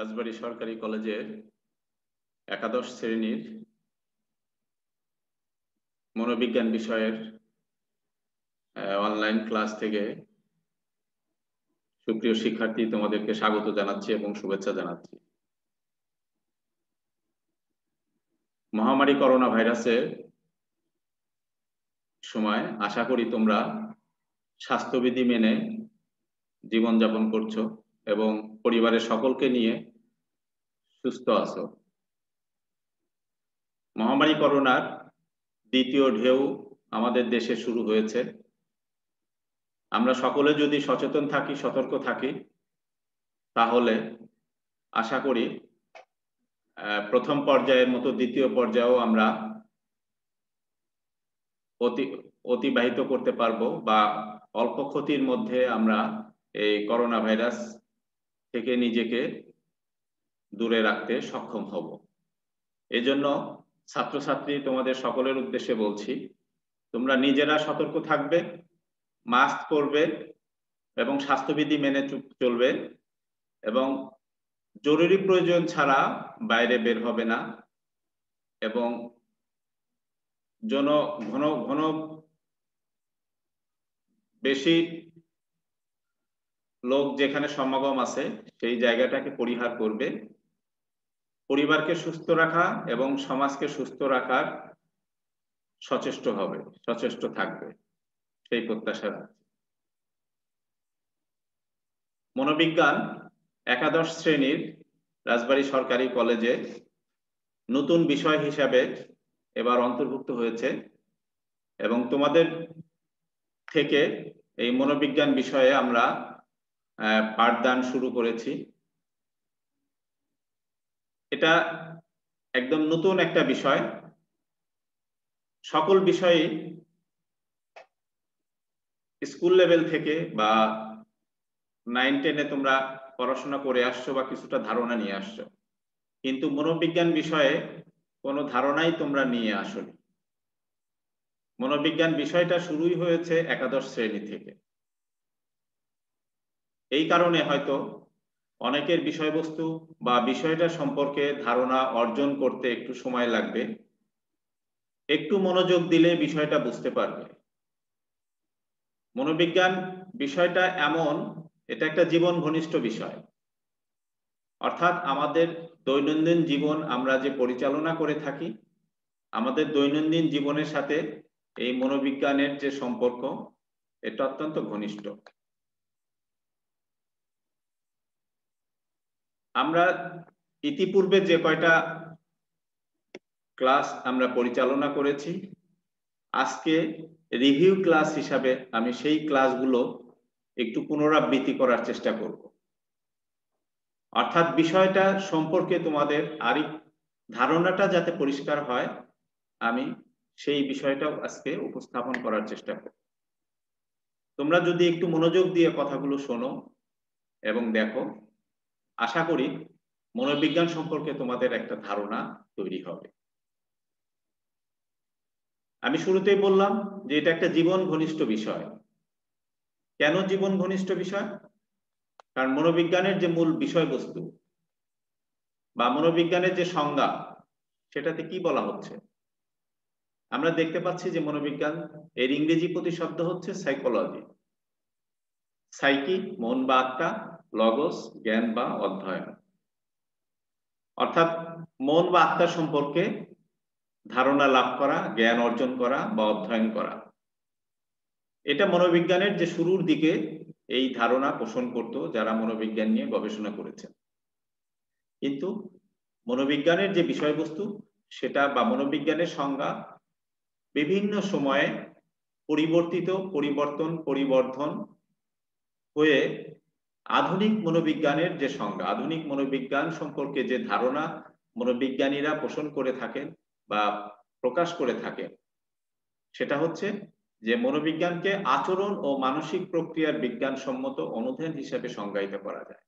রাজবাড়ী সরকারি কলেজের একাদশ শ্রেণির মনোবিজ্ঞান বিষয়ের অনলাইন ক্লাস থেকে সুপ্রিয় শিক্ষার্থী তোমাদেরকে স্বাগত জানাচ্ছি এবং শুভেচ্ছা জানাচ্ছি। মহামারী করোনা ভাইরাসের সময় আশা করি তোমরা স্বাস্থ্যবিধি মেনে জীবনযাপন করছ এবং পরিবারের সকলকে নিয়ে সুস্থ আছো। মহামারী করোনার দ্বিতীয় ঢেউ আমাদের দেশে শুরু হয়েছে। আমরা সকলে যদি সচেতন থাকি, সতর্ক থাকি, তাহলে আশা করি প্রথম পর্যায়ের মতো দ্বিতীয় পর্যায়েও আমরা অতি, অতিবাহিত করতে পারব বা অল্প ক্ষতির মধ্যে আমরা এই করোনা ভাইরাস থেকে নিজেকে দূরে রাখতে সক্ষম হব। এজন্য ছাত্রছাত্রী, তোমাদের সকলের উদ্দেশ্যে বলছি, তোমরা নিজেরা সতর্ক থাকবে, মাস্ক পরবে এবং স্বাস্থ্যবিধি মেনে চলবে এবং জরুরি প্রয়োজন ছাড়া বাইরে বের হবে না এবং জন ঘন ঘন বেশি লোক যেখানে সমাগম আছে, সেই জায়গাটাকে পরিহার করবে পরিবারকে সুস্থ রাখা এবং সমাজকে সুস্থ রাখার সচেষ্ট হবে, সচেষ্ট থাকবে, সেই প্রত্যাশা মনোবিজ্ঞান একাদশ শ্রেণির রাজবাড়ী সরকারি কলেজে নতুন বিষয় হিসাবে এবার অন্তর্ভুক্ত হয়েছে এবং তোমাদের থেকে এই মনোবিজ্ঞান বিষয়ে আমরা পাঠদান শুরু করেছি। এটা একদম নতুন একটা বিষয়। সকল বিষয়ে স্কুল লেভেল থেকে বা নাইন টেনে তোমরা পড়াশোনা করে আসছো বা কিছুটা ধারণা নিয়ে আসছো। কিন্তু মনোবিজ্ঞান বিষয়ে কোনো ধারণাই তোমরা নিয়ে আসনি। মনোবিজ্ঞান বিষয়টা শুরুই হয়েছে একাদশ শ্রেণি থেকে। এই কারণে হয়তো অনেকের বিষয়বস্তু বা বিষয়টা সম্পর্কে ধারণা অর্জন করতে একটু সময় লাগবে। একটু মনোযোগ দিলে বিষয়টা বুঝতে পারবে। মনোবিজ্ঞান বিষয়টা এমন, এটা একটা জীবন ঘনিষ্ঠ বিষয়। অর্থাৎ আমাদের দৈনন্দিন জীবন আমরা যে পরিচালনা করে থাকি, আমাদের দৈনন্দিন জীবনের সাথে এই মনোবিজ্ঞানের যে সম্পর্ক, এটা অত্যন্ত ঘনিষ্ঠ। আমরা ইতিপূর্বে যে কয়টা ক্লাস আমরা পরিচালনা করেছি, আজকে রিভিউ ক্লাস হিসাবে আমি সেই ক্লাসগুলো একটু পুনরাবৃত্তি করার চেষ্টা করব। অর্থাৎ বিষয়টা সম্পর্কে তোমাদের আরেক ধারণাটা যাতে পরিষ্কার হয়, আমি সেই বিষয়টাও আজকে উপস্থাপন করার চেষ্টা করব। তোমরা যদি একটু মনোযোগ দিয়ে কথাগুলো শোনো এবং দেখো আশা করি মনোবিজ্ঞান সম্পর্কে তোমাদের একটা ধারণা তৈরি হবে। আমি শুরুতেই বললাম যে এটা একটা জীবন ঘনিষ্ঠ বিষয়। কেন জীবন ঘনিষ্ঠ বিষয়? কারণ মনোবিজ্ঞানের যে মূল বিষয়বস্তু বা মনোবিজ্ঞানের যে সংজ্ঞা, সেটাতে কি বলা হচ্ছে? আমরা দেখতে পাচ্ছি যে মনোবিজ্ঞান এর ইংরেজি প্রতিশব্দ হচ্ছে সাইকোলজি সাইকি মন বা আত্মা লগস জ্ঞান বা অধ্যয়ন। অর্থাৎ মন বা আত্মা সম্পর্কে ধারণা লাভ করা, জ্ঞান অর্জন করা বা অধ্যয়ন করা। এটা মনোবিজ্ঞানের যে শুরুর দিকে এই ধারণা পোষণ করত, যারা মনোবিজ্ঞান নিয়ে গবেষণা করেছেন। কিন্তু মনোবিজ্ঞানের যে বিষয়বস্তু, সেটা বা মনোবিজ্ঞানের সংজ্ঞা বিভিন্ন সময়ে পরিবর্তিত, পরিবর্তন, পরিবর্ধন হয়ে আধুনিক মনোবিজ্ঞানের যে সংজ্ঞা, আধুনিক মনোবিজ্ঞান সম্পর্কে যে ধারণা মনোবিজ্ঞানীরা পোষণ করে থাকেন বা প্রকাশ করে থাকেন, সেটা হচ্ছে যে মনোবিজ্ঞানকে আচরণ ও মানসিক প্রক্রিয়ার বিজ্ঞানসম্মত অনুধান হিসেবে সংজ্ঞায়িত করা যায়।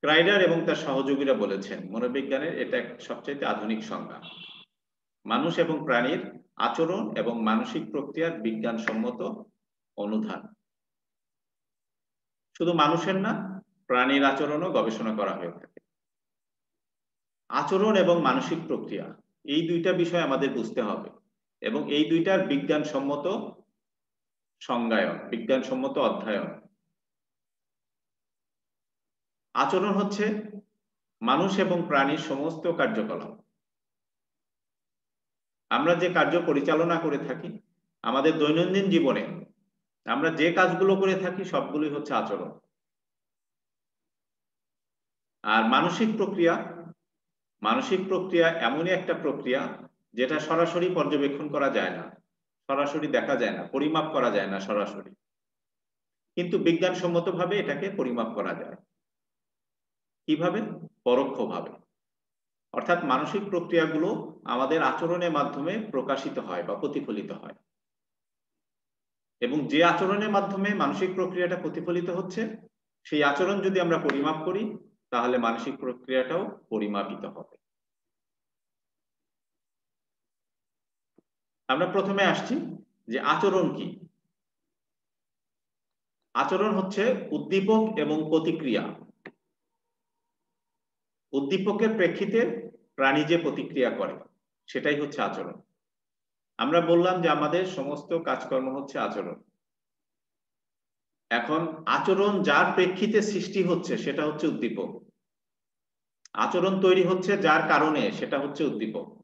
ক্রাইডার এবং তার সহযোগীরা বলেছেন, মনোবিজ্ঞানের এটা সবচেয়ে আধুনিক সংজ্ঞা। মানুষ এবং প্রাণীর আচরণ এবং মানসিক প্রক্রিয়ার বিজ্ঞানসম্মত অনুধান। শুধু মানুষের না, প্রাণীর আচরণও গবেষণা করা হয়ে থাকে। আচরণ এবং মানসিক প্রক্রিয়া, এই দুইটা বিষয় আমাদের বুঝতে হবে এবং এই দুইটার বিজ্ঞানসম্মত সংজ্ঞায়ন, বিজ্ঞানসম্মত অধ্যয়ন। আচরণ হচ্ছে মানুষ এবং প্রাণীর সমস্ত কার্যকলাপ। আমরা যে কার্য পরিচালনা করে থাকি, আমাদের দৈনন্দিন জীবনে আমরা যে কাজগুলো করে থাকি, সবগুলোই হচ্ছে আচরণ। আর মানসিক প্রক্রিয়া মানসিক প্রক্রিয়া এমনই একটা প্রক্রিয়া যেটা সরাসরি পর্যবেক্ষণ করা যায় না। সরাসরি দেখা যায় না, পরিমাপ করা যায় না সরাসরি। কিন্তু বিজ্ঞানসম্মতভাবে এটাকে পরিমাপ করা যায়। কীভাবে? পরোক্ষভাবে। অর্থাৎ মানসিক প্রক্রিয়াগুলো আমাদের আচরণের মাধ্যমে প্রকাশিত হয় বা প্রতিফলিত হয়। এবং যে আচরণের মাধ্যমে মানসিক প্রক্রিয়াটা প্রতিফলিত হচ্ছে, সেই আচরণ যদি আমরা পরিমাপ করি, তাহলে মানসিক প্রক্রিয়াটাও পরিমাপিত হবে। আমরা প্রথমে আসছি যে আচরণ কি? আচরণ হচ্ছে উদ্দীপক এবং প্রতিক্রিয়া। উদ্দীপকের প্রেক্ষিতে প্রাণী যে প্রতিক্রিয়া করে, সেটাই হচ্ছে আচরণ। আমরা বললাম যে আমাদের সমস্ত কাজকর্ম হচ্ছে আচরণ। এখন আচরণ যার প্রেক্ষিতে সৃষ্টি হচ্ছে, সেটা হচ্ছে উদ্দীপক। আচরণ তৈরি হচ্ছে যার কারণে, সেটা হচ্ছে উদ্দীপক।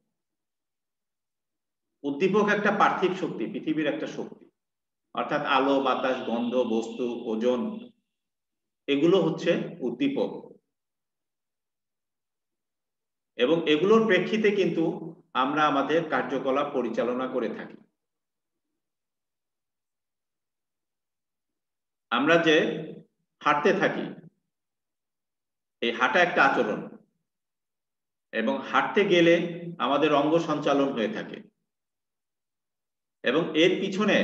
উদ্দীপক একটা পার্থিব শক্তি, পৃথিবীর একটা শক্তি। অর্থাৎ আলো, বাতাস, গন্ধ, বস্তু, ওজন, এগুলো হচ্ছে উদ্দীপক। এবং এগুলোর প্রেক্ষিতে কিন্তু আমরা আমাদের কার্যকলাপ পরিচালনা করে থাকি। আমরা যে হাঁটতে থাকি, এই হাঁটা একটা আচরণ এবং হাঁটতে গেলে আমাদের অঙ্গ সঞ্চালন হয়ে থাকে এবং এর পিছনে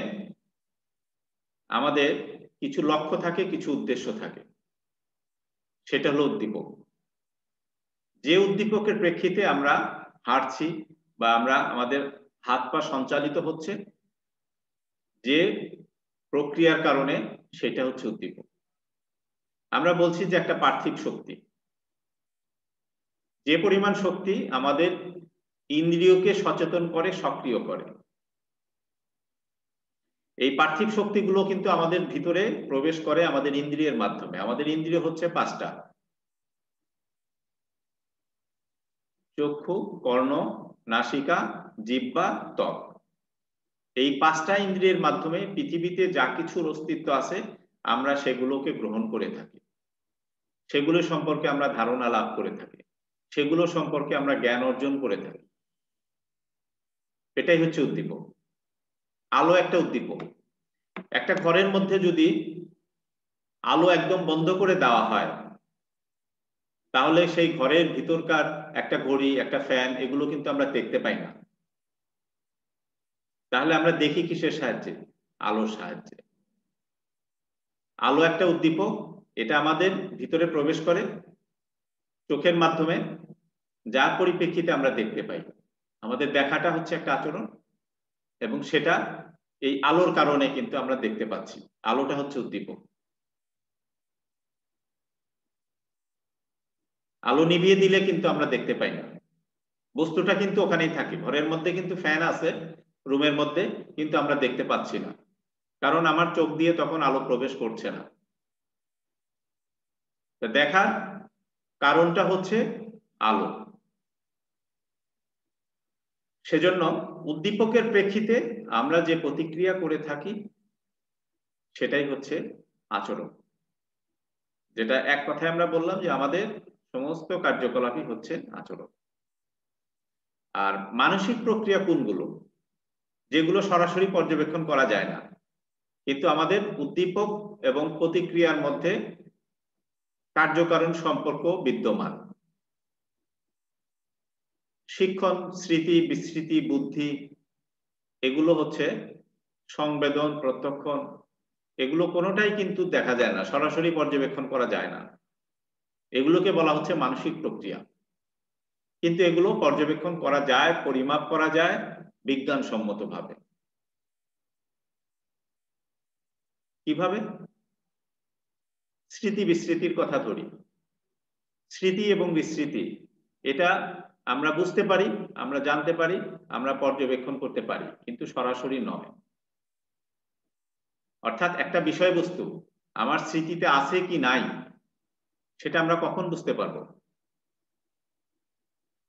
আমাদের কিছু লক্ষ্য থাকে, কিছু উদ্দেশ্য থাকে। সেটা হলো উদ্দীপক। যে উদ্দীপকের প্রেক্ষিতে আমরা হাঁটছি বা আমরা আমাদের হাত পা সঞ্চালিত হচ্ছে, যে প্রক্রিয়ার কারণে সেটা হচ্ছে উদ্দীপক। আমরা বলছি যে একটা পার্থিব শক্তি। যে পরিমাণ শক্তি আমাদের ইন্দ্রিয়কে সচেতন করে, সক্রিয় করে। এই পার্থিব শক্তিগুলো কিন্তু আমাদের ভিতরে প্রবেশ করে আমাদের ইন্দ্রিয়ের মাধ্যমে। আমাদের ইন্দ্রিয় হচ্ছে পাঁচটা। চক্ষু, কর্ণ, নাসিকা জিব্বা ত্বক। এই পাঁচটা ইন্দ্রিয়ের মাধ্যমে পৃথিবীতে যা কিছুর অস্তিত্ব আছে, আমরা সেগুলোকে গ্রহণ করে থাকি। সেগুলো সম্পর্কে আমরা ধারণা লাভ করে থাকি। সেগুলো সম্পর্কে আমরা জ্ঞান অর্জন করে থাকি। এটাই হচ্ছে উদ্দীপক। আলো একটা উদ্দীপক। একটা ঘরের মধ্যে যদি আলো একদম বন্ধ করে দেওয়া হয় তাহলে সেই ঘরের ভিতরকার একটা ঘড়ি, একটা ফ্যান এগুলো কিন্তু আমরা দেখতে পাই না। তাহলে আমরা দেখি কিসের সাহায্যে? আলোর সাহায্যে। আলো একটা উদ্দীপক, এটা আমাদের ভিতরে প্রবেশ করে চোখের মাধ্যমে, যার পরিপ্রেক্ষিতে আমরা দেখতে পাই। আমাদের দেখাটা হচ্ছে একটা আচরণ, এবং সেটা এই আলোর কারণে কিন্তু আমরা দেখতে পাচ্ছি। আলোটা হচ্ছে উদ্দীপক। আলো নিভিয়ে দিলে কিন্তু আমরা দেখতে পাই না। বস্তুটা কিন্তু ওখানেই থাকে। ঘরের মধ্যে কিন্তু ফ্যান আছে, রুমের মধ্যে কিন্তু আমরা দেখতে পাচ্ছি না। কারণ আমার চোখ দিয়ে তখন আলো প্রবেশ করছে না। দেখার কারণটা হচ্ছে আলো। সেজন্য উদ্দীপকের প্রেক্ষিতে আমরা যে প্রতিক্রিয়া করে থাকি, সেটাই হচ্ছে আচরণ। যেটা এক কথায় আমরা বললাম যে আমাদের সমস্ত কার্যকলাপই হচ্ছে আচরণ। আর মানসিক প্রক্রিয়া কোনগুলো? যেগুলো সরাসরি পর্যবেক্ষণ করা যায় না। কিন্তু আমাদের উদ্দীপক এবং প্রতিক্রিয়ার মধ্যে কার্যকারণ সম্পর্ক বিদ্যমান। শিক্ষণ, স্মৃতি বিস্মৃতি বুদ্ধি, এগুলো হচ্ছে সংবেদন, প্রত্যক্ষণ। এগুলো কোনোটাই কিন্তু দেখা যায় না, সরাসরি পর্যবেক্ষণ করা যায় না। এগুলোকে বলা হচ্ছে মানসিক প্রক্রিয়া। কিন্তু এগুলো পর্যবেক্ষণ করা যায়, পরিমাপ করা যায় বিজ্ঞানসম্মতভাবে। কীভাবে? স্মৃতি বিস্মৃতির কথা ধরি। স্মৃতি এবং বিস্মৃতি, এটা আমরা বুঝতে পারি, আমরা জানতে পারি, আমরা পর্যবেক্ষণ করতে পারি, কিন্তু সরাসরি নয়। অর্থাৎ একটা বিষয়বস্তু, আমার স্মৃতিতে আছে কি নাই সেটা আমরা কখন বুঝতে পারব?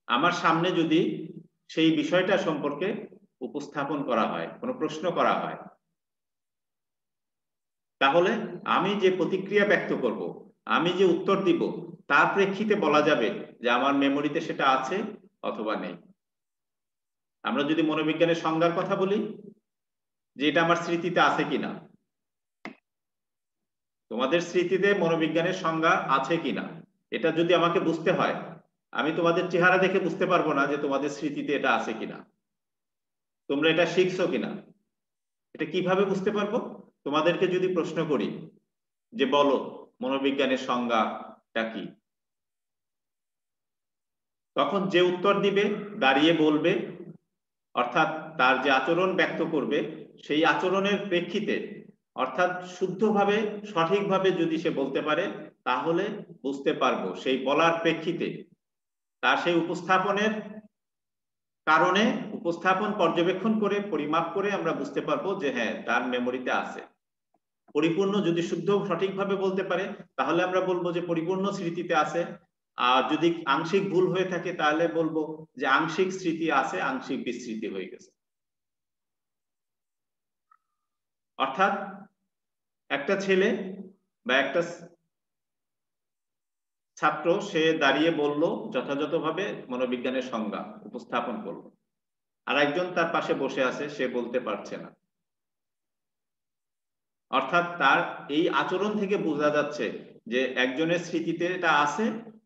আমার সামনে যদি সেই বিষয়টা সম্পর্কে উপস্থাপন করা হয়, কোনো প্রশ্ন করা হয়, তাহলে আমি যে প্রতিক্রিয়া ব্যক্ত করব, আমি যে উত্তর দিব, তার প্রেক্ষিতে বলা যাবে যে আমার মেমোরিতে সেটা আছে অথবা নেই। আমরা যদি মনোবিজ্ঞানের সংজ্ঞার কথা বলি, যে এটা আমার স্মৃতিতে আছে কিনা তোমাদের স্মৃতিতে মনোবিজ্ঞানের সংজ্ঞা আছে কিনা? এটা যদি আমাকে বুঝতে হয়, আমি তোমাদের চেহারা দেখে বুঝতে পারব না যে তোমাদের স্মৃতিতে এটা আছে কিনা। তোমরা এটা শিখছো কিনা? এটা কীভাবে বুঝতে পারব? তোমাদেরকে যদি প্রশ্ন করি যে বলো, মনোবিজ্ঞানের সংজ্ঞাটা কি? তখন যে উত্তর দিবে, দাঁড়িয়ে বলবে, অর্থাৎ তার যে আচরণ ব্যক্ত করবে, সেই আচরণের প্রেক্ষিতে অর্থাৎ শুদ্ধভাবে, সঠিকভাবে যদি সে বলতে পারে, তাহলে বুঝতে পারব সেই বলার প্রেক্ষিতে। তার সেই উপস্থাপনের কারণে উপস্থাপন পর্যবেক্ষণ করে, পরিমাপ করে আমরা বুঝতে পারব যে হ্যাঁ তার মেমোরিতে আছে। পরিপূর্ণ যদি শুদ্ধ সঠিকভাবে বলতে পারে, তাহলে আমরা বলব যে পরিপূর্ণ স্মৃতিতে আছে। আর যদি আংশিক ভুল হয়ে থাকে, তাহলে বলব যে আংশিক স্মৃতি আছে, আংশিক বিস্মৃতি হয়ে গেছে। অর্থাৎ একটা ছেলে বা একটা ছাত্র, সে দাঁড়িয়ে বলল যথাযথভাবে মনোবিজ্ঞানের সংজ্ঞা উপস্থাপন করল। আর একজন তার পাশে বসে আছে, সে বলতে পারছে না। অর্থাৎ তার এই আচরণ থেকে বোঝা যাচ্ছে যে একজনের স্মৃতিতে এটা আছে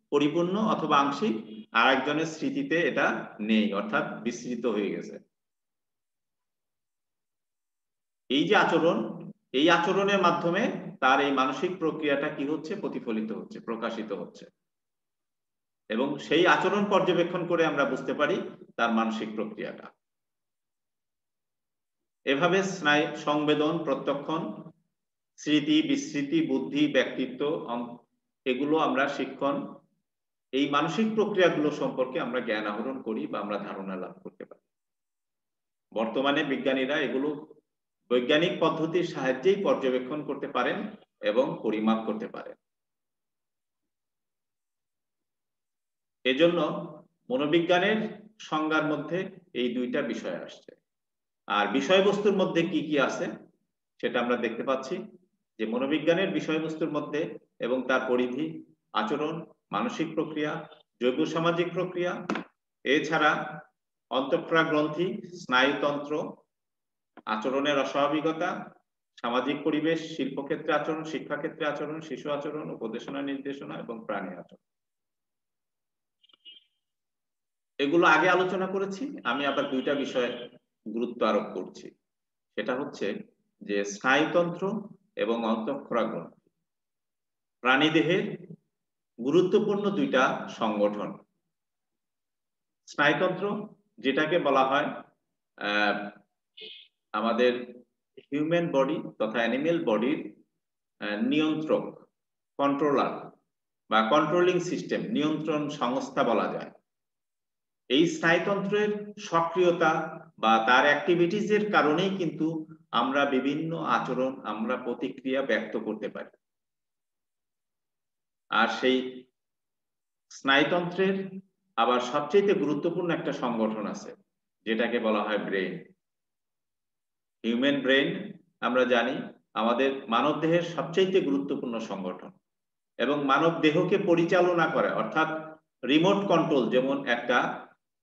পরিপূর্ণ অথবা আংশিক আর একজনের স্মৃতিতে এটা নেই, অর্থাৎ বিস্তৃত হয়ে গেছে। এই যে আচরণ এই আচরণের মাধ্যমে তার এই মানসিক প্রক্রিয়াটা কি হচ্ছে? প্রতিফলিত হচ্ছে, প্রকাশিত হচ্ছে। এবং সেই আচরণ পর্যবেক্ষণ করে আমরা বুঝতে পারি তার মানসিক প্রক্রিয়াটা। এভাবে স্নায়ু সংবেদন, প্রত্যক্ষণ, স্মৃতি, বিস্মৃতি, বুদ্ধি, ব্যক্তিত্ব এগুলো আমরা শিক্ষণ, এই মানসিক প্রক্রিয়াগুলো সম্পর্কে আমরা জ্ঞান আহরণ করি বা আমরা ধারণা লাভ করতে পারি। বর্তমানে বিজ্ঞানীরা এগুলো বৈজ্ঞানিক পদ্ধতির সাহায্যেই পর্যবেক্ষণ করতে পারেন এবং পরিমাপ করতে পারেন। এজন্য মনোবিজ্ঞানের সংজ্ঞার মধ্যে এই দুইটা বিষয় আসছে। আর বিষয়বস্তুর মধ্যে কি কি আছে সেটা আমরা দেখতে পাচ্ছি যে মনোবিজ্ঞানের বিষয়বস্তুর মধ্যে এবং তার পরিধি, আচরণ, মানসিক প্রক্রিয়া, জৈব সামাজিক প্রক্রিয়া, এছাড়া অন্তঃক্রা গ্রন্থি স্নায়ুতন্ত্র আচরণের অস্বাভাবিকতা, সামাজিক পরিবেশ, শিল্পক্ষেত্রে আচরণ, শিক্ষাক্ষেত্রে আচরণ, শিশু আচরণ, উপদেশনা, নির্দেশনা এবং প্রাণী আচরণ। এগুলো আগে আলোচনা করেছি, আমি আবার দুইটা বিষয়ে গুরুত্ব আরোপ করছি। সেটা হচ্ছে যে স্নায়ুতন্ত্র এবং অন্তঃক্ষরা গ্রন্থি প্রাণীদেহের গুরুত্বপূর্ণ দুইটা সংগঠন। স্নায়ুতন্ত্র, যেটাকে বলা হয় আমাদের হিউম্যান বডি তথা অ্যানিমেল বডির নিয়ন্ত্রক কন্ট্রোলার বা কন্ট্রোলিং সিস্টেম নিয়ন্ত্রণ সংস্থা বলা যায়। এই স্নায়ুতন্ত্রের সক্রিয়তা বা তার অ্যাক্টিভিটিস এর কারণেই কিন্তু আমরা বিভিন্ন আচরণ, আমরা প্রতিক্রিয়া ব্যক্ত করতে পারি। আর সেই স্নায়ুতন্ত্রের আবার সবচেয়ে গুরুত্বপূর্ণ একটা সংগঠন আছে, যেটাকে বলা হয় ব্রেন হিউম্যান ব্রেন আমরা জানি, আমাদের মানব দেহের সবচেয়ে গুরুত্বপূর্ণ সংগঠন এবং মানব দেহকে পরিচালনা করে, অর্থাৎ রিমোট কন্ট্রোল যেমন একটা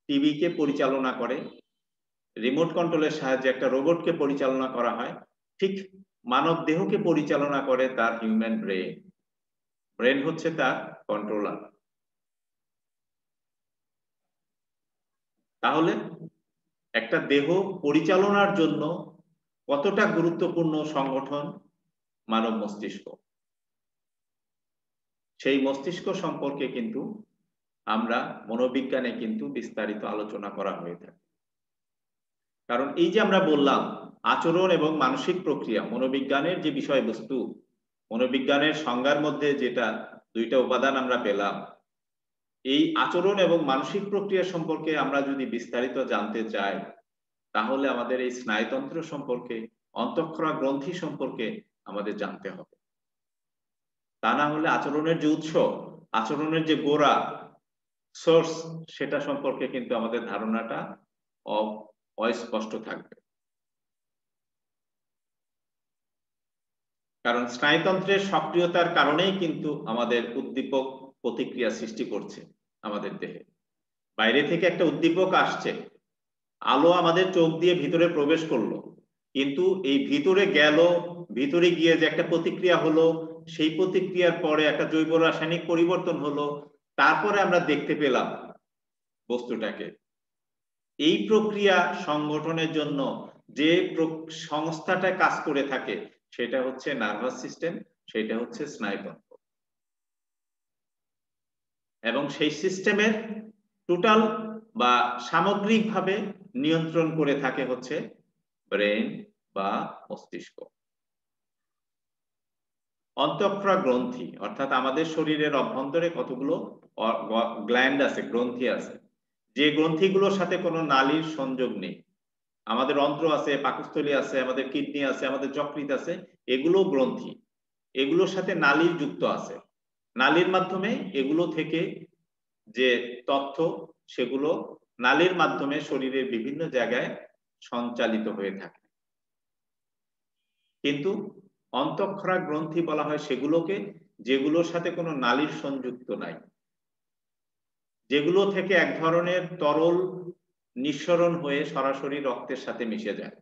টিভিকে পরিচালনা করে রিমোট কন্ট্রোলের সাহায্যে একটা রোবটকে পরিচালনা করা হয়, ঠিক মানব দেহকে পরিচালনা করে তার হিউম্যান ব্রেন ব্রেন হচ্ছে তার কন্ট্রোলার তাহলে একটা দেহ পরিচালনার জন্য কতটা গুরুত্বপূর্ণ সংগঠন মানব মস্তিষ্ক? সেই মস্তিষ্ক সম্পর্কে কিন্তু আমরা মনোবিজ্ঞানে কিন্তু বিস্তারিত আলোচনা করা হয়ে থাকে। কারণ এই যে আমরা বললাম, আচরণ এবং মানসিক প্রক্রিয়া, মনোবিজ্ঞানের যে বিষয়বস্তু, মনোবিজ্ঞানের সংজ্ঞার মধ্যে যেটা দুইটা উপাদান আমরা পেলাম, এই আচরণ এবং মানসিক প্রক্রিয়া সম্পর্কে আমরা যদি বিস্তারিত জানতে চাই তাহলে আমাদের এই স্নায়ুতন্ত্র সম্পর্কে, অন্তঃক্ষরা গ্রন্থি সম্পর্কে আমাদের জানতে হবে। তা না হলে আচরণের যে উৎস, আচরণের যে গোড়া, সোর্স, সেটা সম্পর্কে কিন্তু আমাদের ধারণাটা অস্পষ্ট থাকবে। কারণ স্নায়ুতন্ত্রের সক্রিয়তার কারণেই কিন্তু আমাদের উদ্দীপক প্রতিক্রিয়া সৃষ্টি করছে আমাদের দেহে। বাইরে থেকে একটা উদ্দীপক আসছে আলো আমাদের চোখ দিয়ে ভিতরে প্রবেশ করল। কিন্তু এই ভিতরে গেল, ভিতরে গিয়ে যে একটা প্রতিক্রিয়া হলো, সেই প্রতিক্রিয়ার পরে একটা জৈব রাসায়নিক পরিবর্তন হলো, তারপরে আমরা দেখতে পেলাম বস্তুটাকে। এই প্রক্রিয়া সংগঠনের জন্য যে সংস্থাটা কাজ করে থাকে, সেটা হচ্ছে নার্ভাস সিস্টেম, সেটা হচ্ছে স্নায়ুতন্ত্র এবং সেই সিস্টেমের টোটাল বা সামগ্রিকভাবে নিয়ন্ত্রণ করে থাকে হচ্ছে ব্রেন বা মস্তিষ্ক। অন্তঃক্রা গ্রন্থি অর্থাৎ আমাদের শরীরের অভ্যন্তরে কতগুলো গ্ল্যান্ড আছে, গ্রন্থি আছে, যে গ্রন্থিগুলোর সাথে কোনো নালীর সংযোগ নেই। আমাদের অন্ত্র আছে, পাকস্থলী আছে, আমাদের কিডনি আছে, আমাদের যকৃত আছে, এগুলো গ্রন্থি। এগুলোর সাথে নালীর যুক্ত আছে। নালীর মাধ্যমে এগুলো থেকে যে তথ্য, সেগুলো নালীর মাধ্যমে শরীরের বিভিন্ন জায়গায় সঞ্চালিত হয়ে থাকে। কিন্তু অন্তঃক্ষরা গ্রন্থি বলা হয় সেগুলোকে, যেগুলোর সাথে কোনো নালীর সংযুক্ত নাই। যেগুলো থেকে এক ধরনের তরল নিঃসরণ হয়ে সরাসরি রক্তের সাথে মিশে যায়।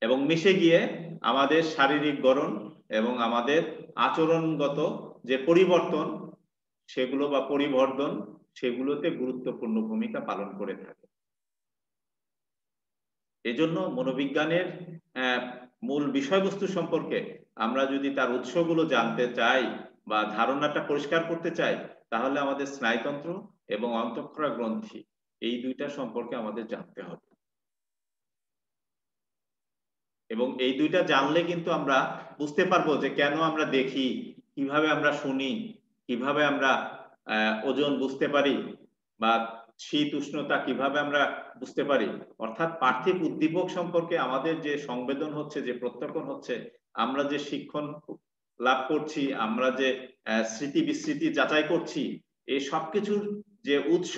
এবং মিশে গিয়ে আমাদের শারীরিক গড়ন এবং আমাদের আচরণগত যে পরিবর্তন, সেগুলো বা পরিবর্তন সেগুলোতে গুরুত্বপূর্ণ ভূমিকা পালন করে থাকে। এজন্য মনোবিজ্ঞানের মূল বিষয়বস্তু সম্পর্কে আমরা যদি তার উৎসগুলো জানতে চাই বা ধারণাটা পরিষ্কার করতে চাই, তাহলে আমাদের স্নায়ুতন্ত্র এবং অন্তঃক্ষরা গ্রন্থি এই দুইটা সম্পর্কে আমাদের জানতে হবে। এবং এই দুইটা জানলে কিন্তু আমরা বুঝতে পারব যে কেন আমরা দেখি, কীভাবে আমরা শুনি, কীভাবে আমরা ওজন বুঝতে পারি বা শীত উষ্ণতা কীভাবে আমরা বুঝতে পারি? অর্থাৎ পার্থিব উদ্দীপক সম্পর্কে আমাদের যে সংবেদন হচ্ছে, যে প্রত্যর্পণ হচ্ছে, আমরা যে শিক্ষণ লাভ করছি, আমরা যে স্মৃতি বিস্মৃতি যাচাই করছি এই সবকিছুর যে উৎস,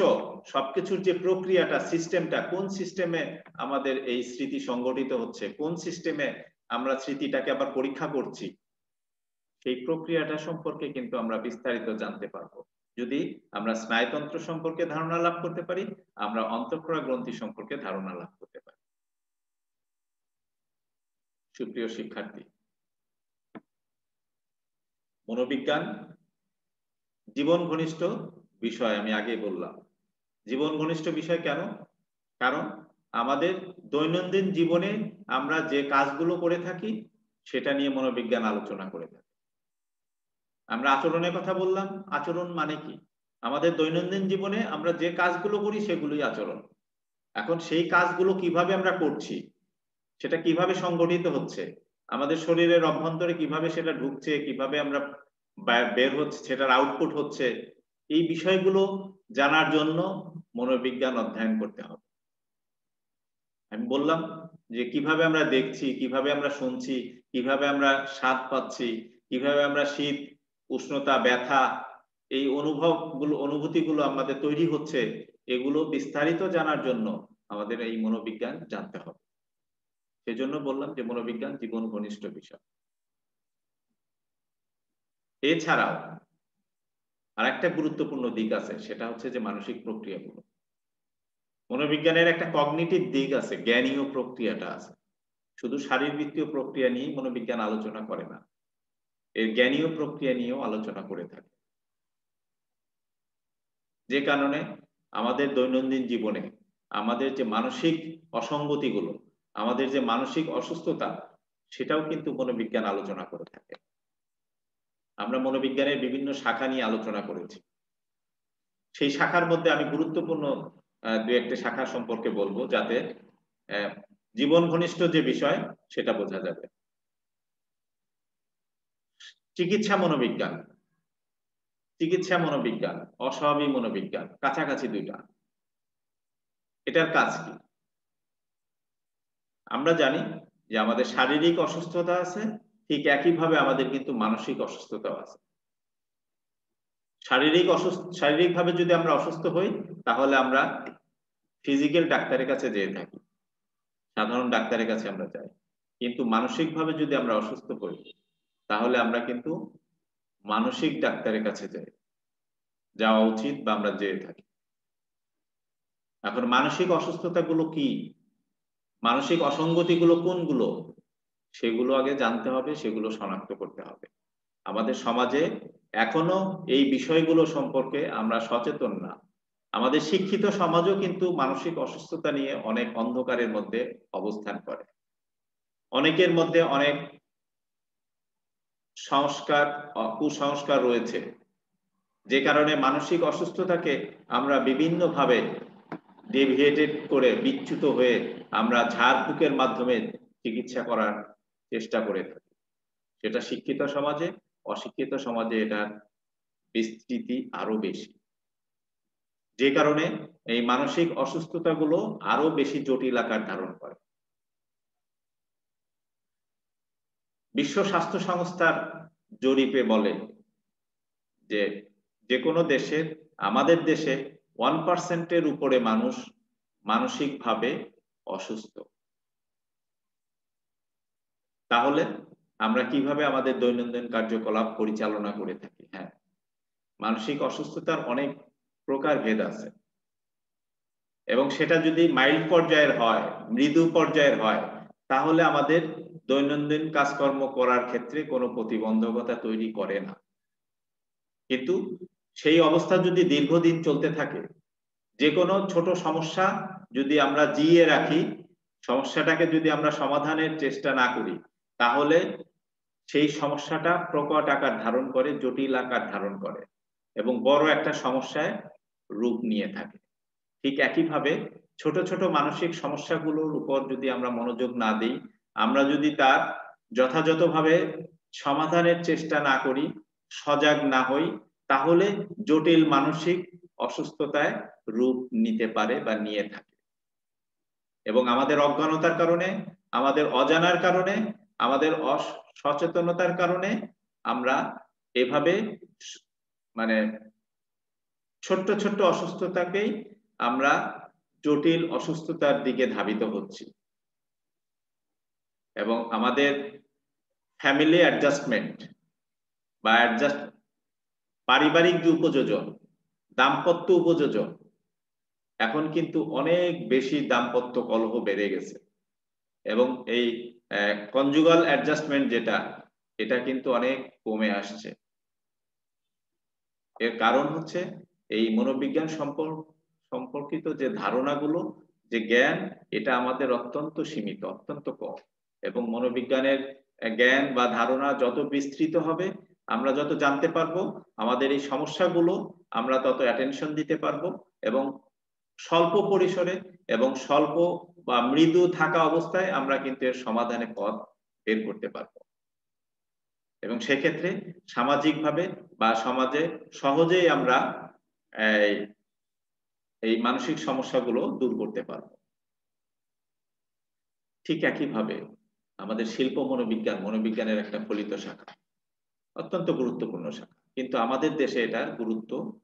সবকিছুর যে প্রক্রিয়াটা, সিস্টেমটা, কোন সিস্টেমে আমাদের এই স্মৃতি সংগঠিত হচ্ছে? কোন সিস্টেমে আমরা স্মৃতিটাকে আবার পরীক্ষা করছি? সেই প্রক্রিয়াটা সম্পর্কে কিন্তু আমরা বিস্তারিত জানতে পারব। যদি আমরা স্নায়ুতন্ত্র সম্পর্কে ধারণা লাভ করতে পারি, আমরা অন্তঃক্ষরা গ্রন্থি সম্পর্কে ধারণা লাভ করতে পারি। সুপ্রিয় শিক্ষার্থী, মনোবিজ্ঞান, জীবন ঘনিষ্ঠ বিষয় আমি আগে বললাম। জীবন ঘনিষ্ঠ বিষয় কেন? কারণ আমাদের দৈনন্দিন জীবনে আমরা যে কাজগুলো করে থাকি, সেটা নিয়ে মনোবিজ্ঞান আলোচনা করে থাকি। আমরা আচরণের কথা বললাম। আচরণ মানে কি? আমাদের দৈনন্দিন জীবনে আমরা যে কাজগুলো করি সেগুলোই আচরণ। এখন সেই কাজগুলো কীভাবে আমরা করছি, সেটা কীভাবে সংগঠিত হচ্ছে, আমাদের শরীরের অভ্যন্তরে কীভাবে সেটা ঢুকছে, কীভাবে আমরা বের হচ্ছে, সেটার আউটপুট হচ্ছে, এই বিষয়গুলো জানার জন্য মনোবিজ্ঞান অধ্যয়ন করতে হবে। আমি বললাম যে কীভাবে আমরা দেখছি, কীভাবে আমরা শুনছি, কীভাবে আমরা স্বাদ পাচ্ছি, কীভাবে আমরা শীত উষ্ণতা, ব্যথা, এই অনুভবগুলো, অনুভূতিগুলো আমাদের তৈরি হচ্ছে, এগুলো বিস্তারিত জানার জন্য আমাদের এই মনোবিজ্ঞান জানতে হবে। সেজন্য বললাম যে মনোবিজ্ঞান জীবন ঘনিষ্ঠ বিষয়। এছাড়াও আর একটা গুরুত্বপূর্ণ দিক আছে, সেটা হচ্ছে যে মানসিক প্রক্রিয়াগুলো। মনোবিজ্ঞানের একটা কগনিটিভ দিক আছে, জ্ঞানীয় প্রক্রিয়াটা আছে। শুধু শারীরবৃত্তীয় প্রক্রিয়া নিয়ে মনোবিজ্ঞান আলোচনা করে না এর জ্ঞানীয় প্রক্রিয়া নিয়েও আলোচনা করে থাকে। যে কারণে আমাদের দৈনন্দিন জীবনে আমাদের যে মানসিক অসঙ্গতিগুলো, আমাদের যে মানসিক অসুস্থতা, সেটাও কিন্তু মনোবিজ্ঞান আলোচনা করে থাকে। আমরা মনোবিজ্ঞানের বিভিন্ন শাখা নিয়ে আলোচনা করেছি। সেই শাখার মধ্যে আমি গুরুত্বপূর্ণ দু একটা শাখা সম্পর্কে বলব যাতে জীবন ঘনিষ্ঠ যে বিষয়, সেটা বোঝা যাবে। চিকিৎসা মনোবিজ্ঞান। চিকিৎসা মনোবিজ্ঞান, অস্বাভাবিক মনোবিজ্ঞান, কাছাকাছি দুইটা। এটার কাজ কি? আমরা জানি যে আমাদের শারীরিক অসুস্থতা আছে, ঠিক একইভাবে আমাদের কিন্তু মানসিক অসুস্থতাও আছে। শারীরিক অসুস্থ, শারীরিকভাবে যদি আমরা অসুস্থ হই, তাহলে আমরা ফিজিক্যাল ডাক্তারের কাছে যেয়ে থাকি। সাধারণ ডাক্তারের কাছে আমরা যাই। কিন্তু মানসিকভাবে যদি আমরা অসুস্থ হই তাহলে আমরা কিন্তু মানসিক ডাক্তারের কাছে যাই। যাওয়া উচিত বা আমরা যেয়ে থাকি। এখন মানসিক অসুস্থতাগুলো কি? মানসিক অসঙ্গতিগুলো কোনগুলো? সেগুলো আগে জানতে হবে, সেগুলো শনাক্ত করতে হবে। আমাদের সমাজে এখনও এই বিষয়গুলো সম্পর্কে আমরা সচেতন না। আমাদের শিক্ষিত সমাজও কিন্তু মানসিক অসুস্থতা নিয়ে অনেক অন্ধকারের মধ্যে অবস্থান করে। অনেকের মধ্যে অনেক সংস্কার কুসংস্কার রয়েছে। যে কারণে মানসিক অসুস্থতাকে আমরা বিভিন্নভাবে ডেভিয়েটেড করে বিচ্যুত হয়ে আমরা ঝাড়ফুকের মাধ্যমে চিকিৎসা করার চেষ্টা করে থাকি। সেটা শিক্ষিত সমাজে, অশিক্ষিত সমাজে এটার বিস্তৃতি আরও বেশি। যে কারণে এই মানসিক অসুস্থতাগুলো আরও বেশি জটিল আকার ধারণ করে। বিশ্ব স্বাস্থ্য সংস্থার জরিপে বলে যে যে কোনো দেশের আমাদের দেশে ওয়ান পার্সেন্টের উপরে মানুষ মানসিকভাবে অসুস্থ। তাহলে আমরা কীভাবে আমাদের দৈনন্দিন কার্যকলাপ পরিচালনা করে থাকি? হ্যাঁ মানসিক অসুস্থতার অনেক প্রকার ভেদ আছে। এবং সেটা যদি মাইল্ড পর্যায়ের হয়, মৃদু পর্যায়ের হয় তাহলে আমাদের দৈনন্দিন কাজকর্ম করার ক্ষেত্রে কোনো প্রতিবন্ধকতা তৈরি করে না। কিন্তু সেই অবস্থা যদি দীর্ঘদিন চলতে থাকে যে কোনো ছোট সমস্যা যদি আমরা জিয়ে রাখি, সমস্যাটাকে যদি আমরা সমাধানের চেষ্টা না করি, তাহলে সেই সমস্যাটা প্রকট আকার ধারণ করে, জটিল আকার ধারণ করে এবং বড় একটা সমস্যায় রূপ নিয়ে থাকে। ঠিক একইভাবে ছোট ছোট মানসিক সমস্যাগুলোর উপর যদি আমরা মনোযোগ না দিই, আমরা যদি তার যথাযথভাবে সমাধানের চেষ্টা না করি, সজাগ না হই, তাহলে জটিল মানসিক অসুস্থতায় রূপ নিতে পারে বা নিয়ে থাকে। এবং আমাদের অজ্ঞানতার কারণে, আমাদের অজানার কারণে, আমাদের অসচেতনতার কারণে আমরা এভাবে মানে ছোট্ট ছোট্ট অসুস্থতাকেই আমরা জটিল অসুস্থতার দিকে ধাবিত হচ্ছি। এবং আমাদের ফ্যামিলি অ্যাডজাস্টমেন্ট বা অ্যাডজাস্ট পারিবারিক যে উপযোজন, দাম্পত্য উপযোজন, এখন কিন্তু অনেক বেশি দাম্পত্য কলহ বেড়ে গেছে। এবং এই কনজুগাল অ্যাডজাস্টমেন্ট যেটা, এটা কিন্তু অনেক কমে আসছে। এর কারণ হচ্ছে এই মনোবিজ্ঞান সম্পর্ক সম্পর্কিত যে ধারণাগুলো, যে জ্ঞান, এটা আমাদের অত্যন্ত সীমিত, অত্যন্ত কম। এবং মনোবিজ্ঞানের জ্ঞান বা ধারণা যত বিস্তৃত হবে, আমরা যত জানতে পারব, আমাদের এই সমস্যাগুলো আমরা তত অ্যাটেনশন দিতে পারব এবং স্বল্প পরিসরে এবং স্বল্প বা মৃদু থাকা অবস্থায় আমরা কিন্তু এর সমাধানের পথ বের করতে পারব। এবং সেক্ষেত্রে সামাজিকভাবে বা সমাজে সহজেই আমরা এই মানসিক সমস্যাগুলো দূর করতে পারব। ঠিক একইভাবে আমাদের শিল্প মনোবিজ্ঞান, মনোবিজ্ঞানের একটা ফলিত শাখা, অত্যন্ত গুরুত্বপূর্ণ শাখা। কিন্তু আমাদের দেশে এটার গুরুত্ব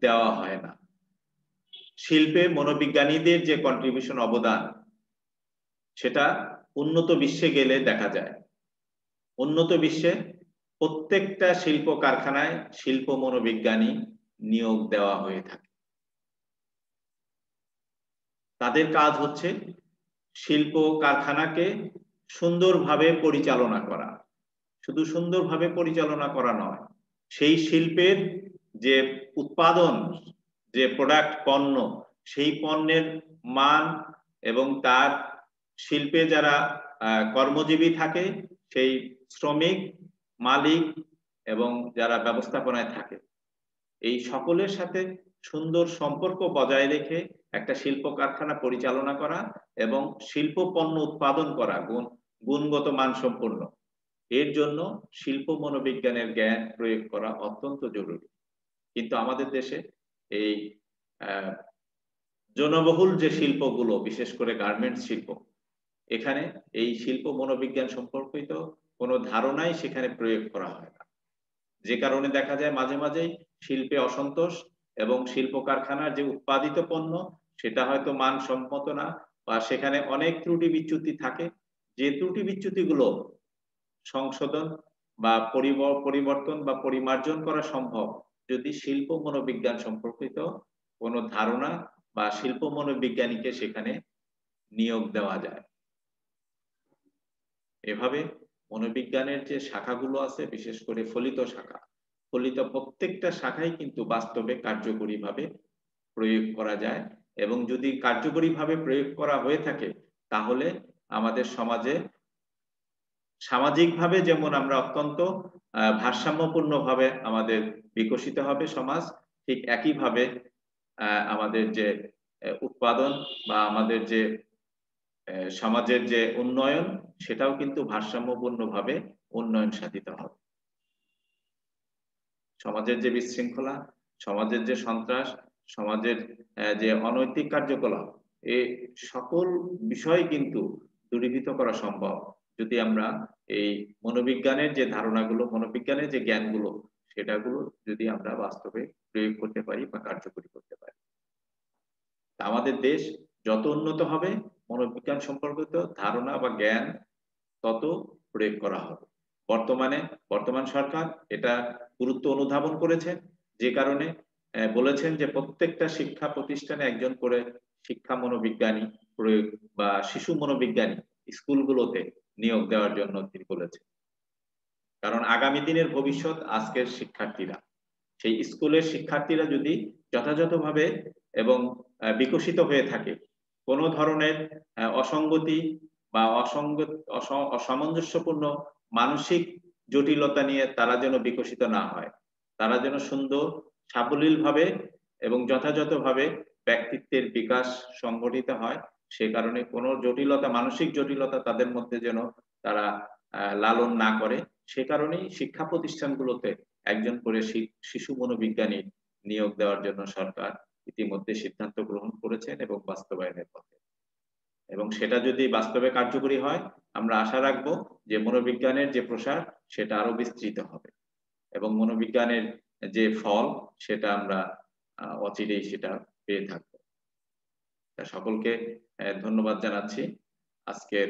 দেওয়া হয় না। শিল্পে মনোবিজ্ঞানীদের যে কন্ট্রিবিউশন অবদান, সেটা উন্নত বিশ্বে গেলে দেখা যায়। উন্নত বিশ্বে প্রত্যেকটা শিল্প কারখানায় শিল্প মনোবিজ্ঞানী নিয়োগ দেওয়া হয়ে থাকে। তাদের কাজ হচ্ছে শিল্প কারখানাকে সুন্দরভাবে পরিচালনা করা। শুধু সুন্দরভাবে পরিচালনা করা নয়, সেই শিল্পের যে উৎপাদন, যে প্রোডাক্ট পণ্য, সেই পণ্যের মান এবং তার শিল্পে যারা কর্মজীবী থাকে, সেই শ্রমিক, মালিক এবং যারা ব্যবস্থাপনায় থাকে এই সকলের সাথে সুন্দর সম্পর্ক বজায় রেখে একটা শিল্প কারখানা পরিচালনা করা এবং শিল্প পণ্য উৎপাদন করা গুণ, গুণগত মান সম্পন্ন এর জন্য শিল্প মনোবিজ্ঞানের জ্ঞান প্রয়োগ করা অত্যন্ত জরুরি। কিন্তু আমাদের দেশে এই জনবহুল যে শিল্পগুলো, বিশেষ করে গার্মেন্টস শিল্প, এখানে এই শিল্প মনোবিজ্ঞান সম্পর্কিত কোনো ধারণাই সেখানে প্রয়োগ করা হয় না। যে কারণে দেখা যায় মাঝে মাঝেই শিল্পে অসন্তোষ এবং শিল্প কারখানার যে উৎপাদিত পণ্য, সেটা হয়তো মানসম্মত না বা সেখানে অনেক ত্রুটি বিচ্যুতি থাকে। যে ত্রুটি বিচ্যুতিগুলো সংশোধন বা পরিবর্তন বা পরিমার্জন করা সম্ভব যদি শিল্প মনোবিজ্ঞান সম্পর্কিত কোনো ধারণা বা শিল্প মনোবিজ্ঞানীকে সেখানে নিয়োগ দেওয়া যায়। এভাবে মনোবিজ্ঞানের যে শাখাগুলো আছে, বিশেষ করে ফলিত শাখা ফলিত প্রত্যেকটা শাখাই কিন্তু বাস্তবে কার্যকরীভাবে প্রয়োগ করা যায় এবং যদি কার্যকরীভাবে প্রয়োগ করা হয়ে থাকে, তাহলে আমাদের সমাজে সামাজিকভাবে যেমন আমরা অত্যন্ত ভারসাম্যপূর্ণভাবে আমাদের বিকশিত হবে সমাজ, ঠিক একইভাবে আমাদের যে উৎপাদন বা আমাদের যে সমাজের যে উন্নয়ন, সেটাও কিন্তু ভারসাম্যপূর্ণভাবে উন্নয়ন সাধিত হবে। সমাজের যে বিশৃঙ্খলা, সমাজের যে সন্ত্রাস, সমাজের যে অনৈতিক কার্যকলাপ, এ সকল বিষয় কিন্তু দূরীভূত করা সম্ভব। যদি আমরা এই মনোবিজ্ঞানের যে ধারণাগুলো, মনোবিজ্ঞানের যে জ্ঞানগুলো, সেটাগুলো যদি আমরা বাস্তবে প্রয়োগ করতে পারি বা কার্যকরী করতে পারি। আমাদের দেশ যত উন্নত হবে, মনোবিজ্ঞান সম্পর্কিত ধারণা বা জ্ঞান তত প্রয়োগ করা হবে। বর্তমানে, বর্তমান সরকার এটা গুরুত্ব অনুধাবন করেছেন যে কারণে বলেছেন যে প্রত্যেকটা শিক্ষা প্রতিষ্ঠানে একজন করে শিক্ষা মনোবিজ্ঞানী প্রয়োগ বা শিশু মনোবিজ্ঞানী স্কুলগুলোতে নিয়োগ দেওয়ার জন্য তিনি বলেছেন। কারণ আগামী দিনের ভবিষ্যৎ আজকের শিক্ষার্থীরা, সেই স্কুলের শিক্ষার্থীরা যদি যথাযথভাবে এবং বিকশিত হয়ে থাকে, কোনো ধরনের অসঙ্গতি বা অসঙ্গ অসামঞ্জস্যপূর্ণ মানসিক জটিলতা নিয়ে তারা যেন বিকশিত না হয়, তারা যেন সুন্দর সাবলীল ভাবে এবং যথাযথভাবে ব্যক্তিত্বের বিকাশ সংগঠিত হয়, সে কারণে কোনো জটিলতা, মানসিক জটিলতা তাদের মধ্যে যেন তারা লালন না করে, সে কারণেই শিক্ষা প্রতিষ্ঠানগুলোতে একজন করে শিশু মনোবিজ্ঞানী নিয়োগ দেওয়ার জন্য সরকার ইতিমধ্যে সিদ্ধান্ত গ্রহণ করেছেন এবং বাস্তবায়নের পথে। এবং সেটা যদি বাস্তবে কার্যকরী হয়, আমরা আশা রাখব যে মনোবিজ্ঞানের যে প্রসার, সেটা আরও বিস্তৃত হবে। এবং মনোবিজ্ঞানের যে ফল, সেটা আমরা অচিরেই সেটা পেয়ে থাকব। সকলকে ধন্যবাদ জানাচ্ছি। আজকের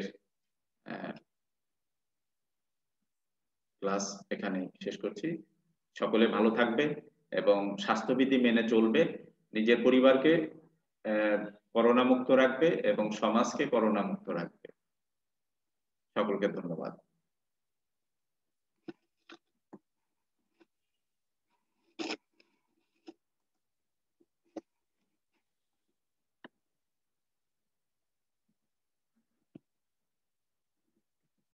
ক্লাস এখানে শেষ করছি। সকলে ভালো থাকবে এবং স্বাস্থ্যবিধি মেনে চলবে। নিজের পরিবারকে করোনা মুক্ত রাখবে এবং সমাজকে করোনা মুক্ত রাখবে। সকলকে ধন্যবাদ।